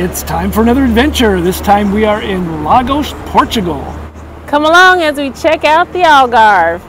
It's time for another adventure. This time we are in Lagos, Portugal. Come along as we check out the Algarve.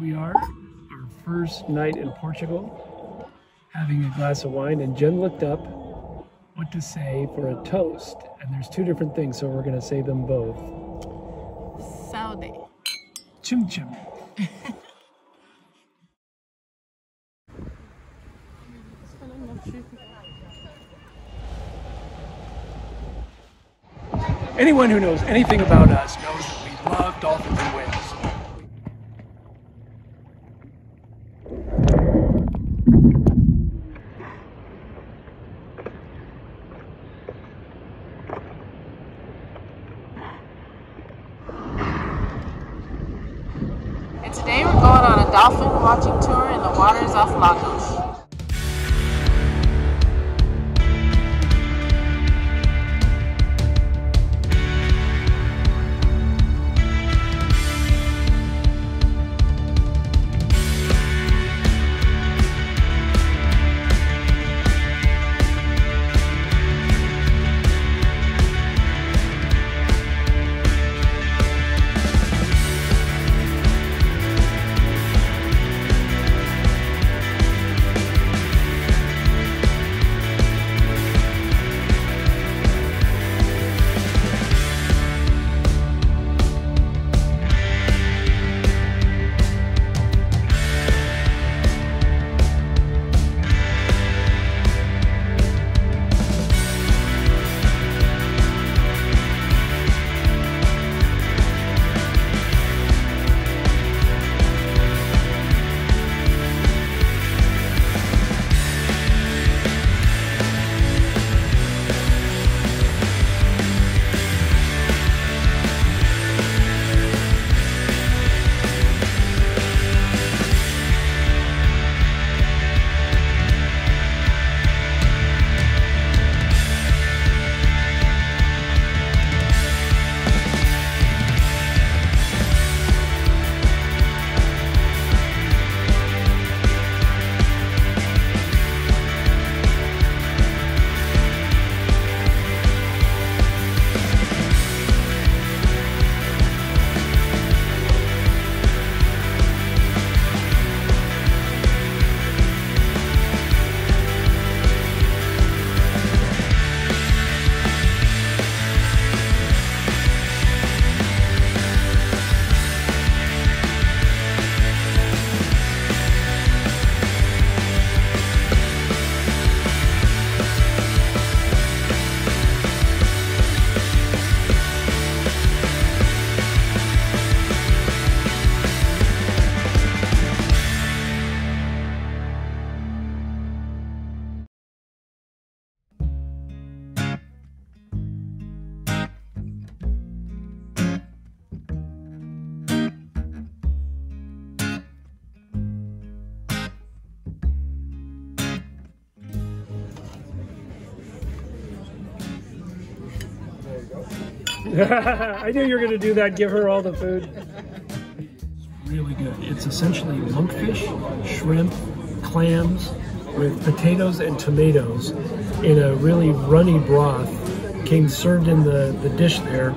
We are, our first night in Portugal, having a glass of wine, and Jen looked up what to say for a toast. And there's two different things, so we're going to say them both. Saúde. Chim chim. Anyone who knows anything about us knows that we love dolphins and whales. And today we're going on a dolphin watching tour in the waters off Lagos. I knew you were going to do that. Give her all the food. It's really good. It's essentially monkfish, shrimp, clams with potatoes and tomatoes in a really runny broth. Came served in the, the dish there,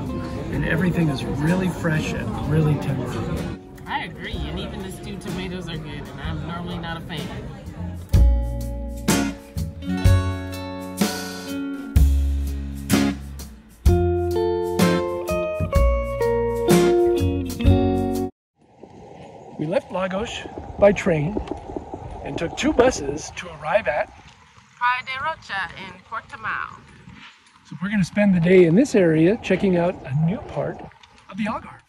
and everything is really fresh and really tender. I agree, and even the stewed tomatoes are good, and I'm normally not a fan. Lagos by train and took two buses to arrive at. Praia de Rocha in Portimao. So we're going to spend the day in this area checking out a new part of the Algarve.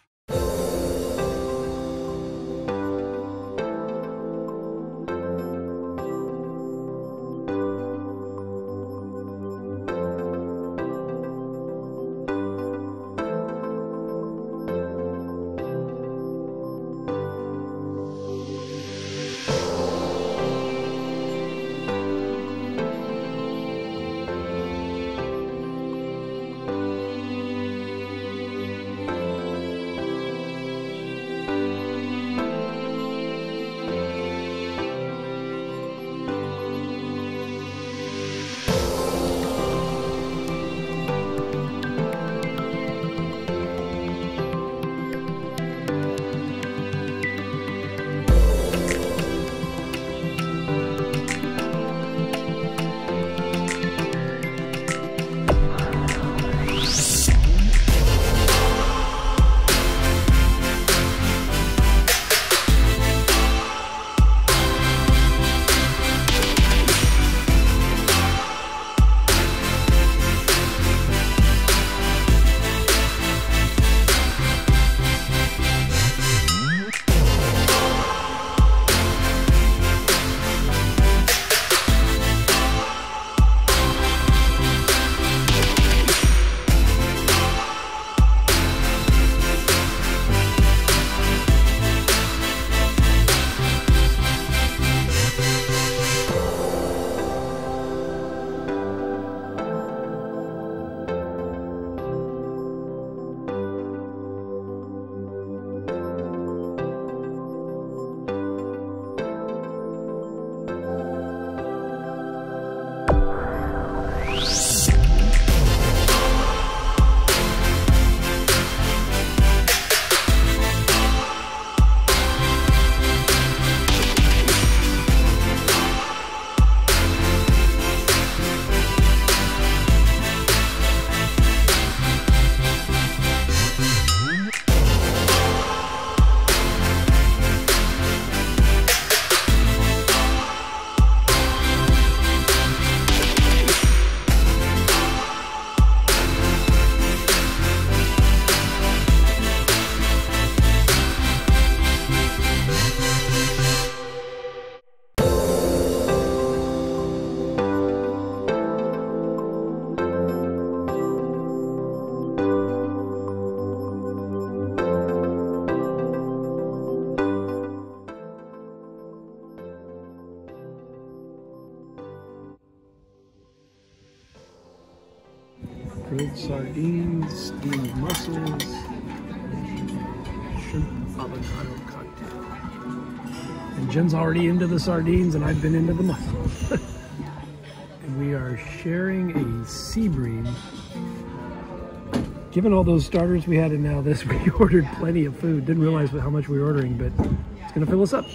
Steamed mussels, shrimp avocado cocktail. And Jen's already into the sardines and I've been into the mussels. and we are sharing a sea bream. Given all those starters we had and now this, we ordered plenty of food. Didn't realize how much we were ordering, but it's gonna fill us up.